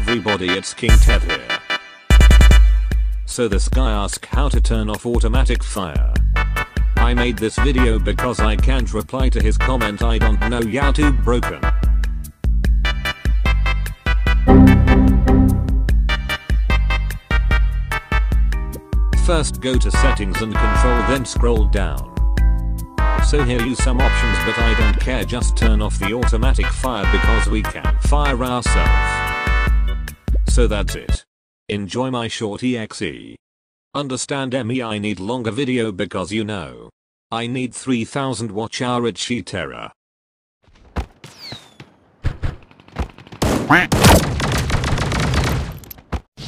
everybody it's King Tev here. So this guy asked how to turn off automatic fire. I made this video because I can't reply to his comment I don't know YouTube broken. First go to settings and control then scroll down. So here you some options but I don't care just turn off the automatic fire because we can fire ourselves. So that's it. Enjoy my short exe. Understand me I need longer video because you know. I need 3000 watch hour at Terra.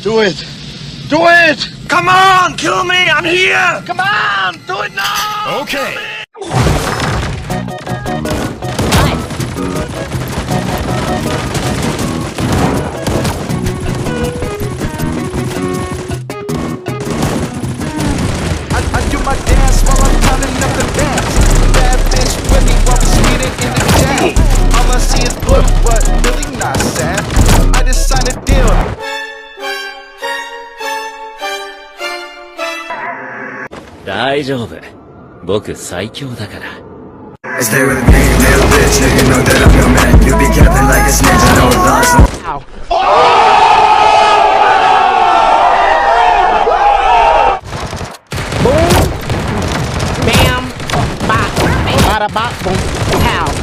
Do it! Do it! Come on, kill me! I'm here! Come on! Do it now! Okay. Stay with me, little bitch, nigga know that I'm your man. You be capping like a snitch, I know lots Bam, bop, bada bop, boom, pow.